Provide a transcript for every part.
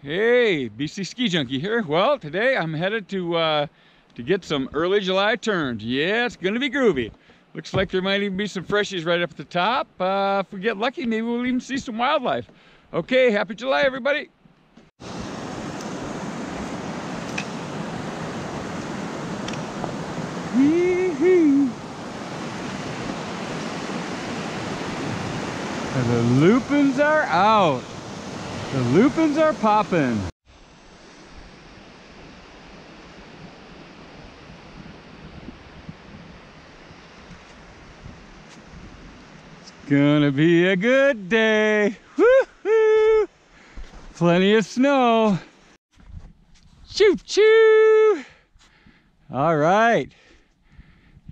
Hey, BC Ski Junkie here. Well, today I'm headed to uh, to get some early July turns. Yeah, it's gonna be groovy. Looks like there might even be some freshies right up at the top. Uh, if we get lucky, maybe we'll even see some wildlife. Okay, happy July, everybody. The lupins are out. The lupins are popping. It's gonna be a good day. Woohoo! Plenty of snow. Choo choo! All right.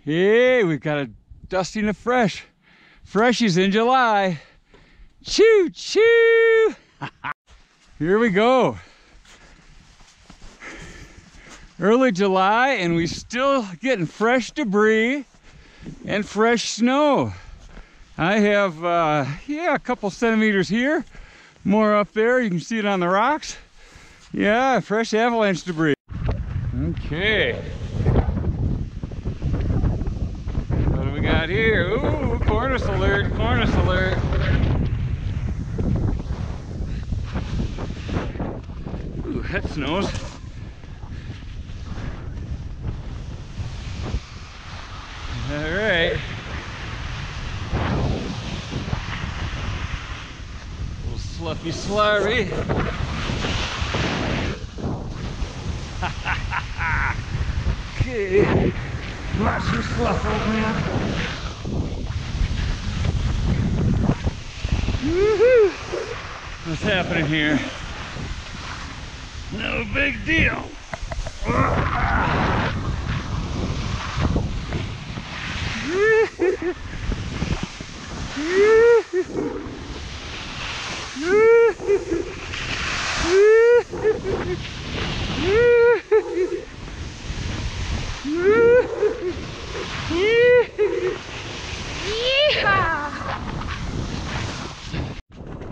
Hey, we've got a dusting of fresh. Freshies in July. Choo choo! Here we go. Early July and we still getting fresh debris and fresh snow. I have, uh, yeah, a couple centimeters here, more up there. You can see it on the rocks. Yeah, fresh avalanche debris. Okay. What do we got here? Ooh, cornice alert, cornice alert. That snows. All right. little sluffy slurry. okay. Watch some sluff, old man. What's happening here? No big deal.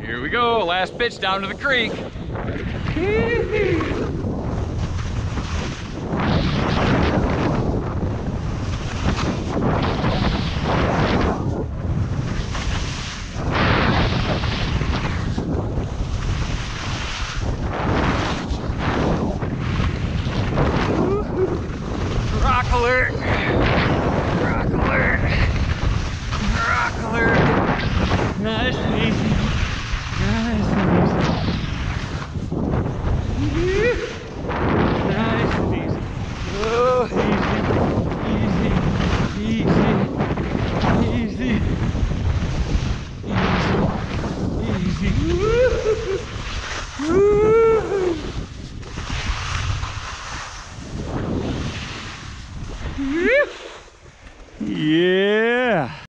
Here we go, last pitch down to the creek. Alert! Yeah.